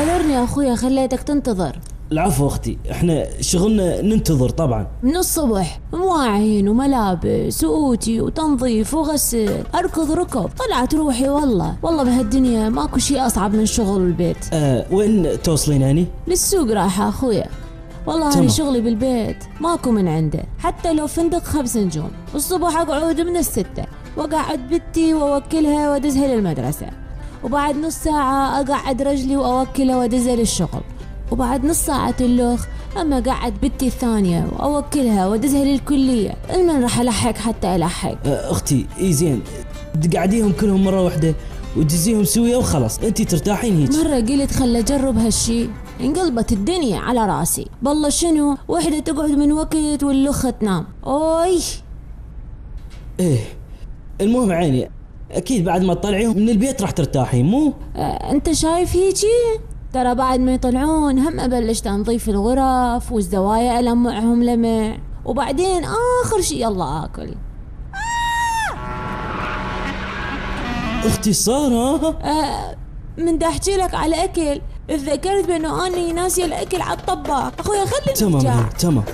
يا اخويا خليتك تنتظر. العفو أختي إحنا شغلنا ننتظر طبعا. من الصبح مواعين وملابس وأوتي وتنظيف وغسل. أركض ركض طلعت روحي والله. والله بهالدنيا ماكو شيء أصعب من شغل البيت. آه وين توصلين اني للسوق رايحة أخويا. والله تمام. هاي شغلي بالبيت ماكو من عنده. حتى لو فندق خمس نجوم. الصبح أقعد من الستة. وأقعد بنتي وأوكلها وأدزها للمدرسة. وبعد نص ساعة أقعد رجلي وأوكلها وأدزها للشغل. وبعد نص ساعة اللخ أما قعد بنتي الثانية وأوكلها وأدزها للكلية. المن راح ألحق حتى ألحق. آه أختي إي زين. تقعديهم كلهم مرة واحدة وتجزيهم سوية وخلاص. أنت ترتاحين هيك. مرة قلت خل أجرب هالشي. انقلبت الدنيا على رأسي. بالله شنو؟ وحدة تقعد من وقت واللخة تنام. أوي! إيه. المهم عيني أكيد بعد ما تطلعيهم من البيت راح ترتاحين مو؟ أه أنت شايف هيجي؟ ترى بعد ما يطلعون هم أبلش تنظيف الغرف والزوايا المعهم لمع. وبعدين آخر شي يلا آكل. أختي ها؟ أه من دا أحكي لك على أكل. تذكرت بأنه أني ناسيه الأكل على الطباخ. أخويا خلي تمام تمام.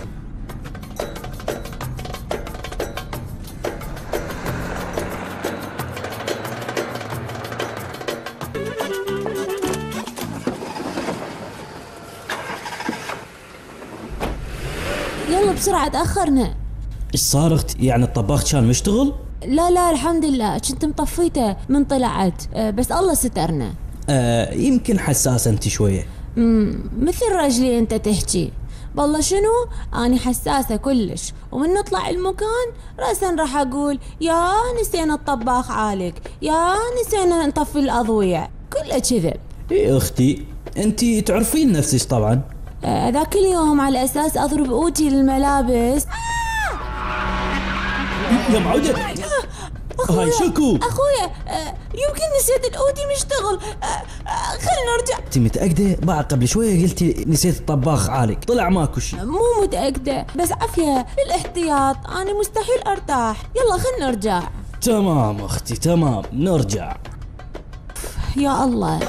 يلا بسرعة تأخرنا. إيش صار أختي يعني الطباخ كان مشتغل؟ لا لا الحمد لله. كنت مطفيته من طلعت. أه بس الله سترنا. آه يمكن حساسه أنت شوية. مم، مثل رجلي أنت تحكي. والله شنو؟ اني حساسة كلش. ومن نطلع المكان راسا راح أقول يا نسينا الطباخ عالق. يا نسينا نطفي الأضوية. كله كذب. اي أختي أنت تعرفين نفسك طبعا. ذاك اليوم على أساس أضرب أوتي للملابس. يا معودة. هاي شكو؟ أخويا آه، يمكن نسيت الأوتي مشتغل. آه، آه، خلنا نرجع. أنت متأكدة؟ بعد قبل شوية قلتي نسيت الطباخ عالق. طلع ماكو شيء مو متأكدة بس عافية للاحتياط. أنا مستحيل أرتاح. يلا خلنا نرجع. تمام أختي تمام. نرجع. يا الله.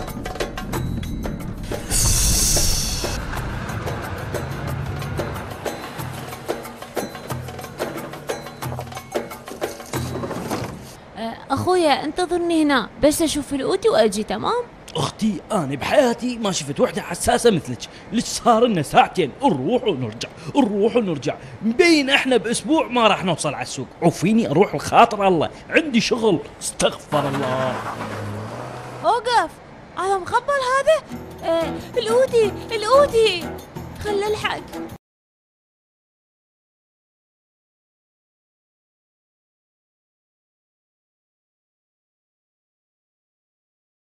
أخويا انتظرني هنا. بس أشوف الأوتي وأجي تمام؟ أختي أنا بحياتي ما شفت وحدة حساسة مثلك. ليش صار لنا ساعتين؟ نروح ونرجع نروح ونرجع. مبين إحنا بأسبوع ما راح نوصل على السوق. عوفيني أروح الخاطر الله. عندي شغل. استغفر الله. أوقف. هذا مخبر هذا؟ أه الأوتي الأوتي. خل ألحق.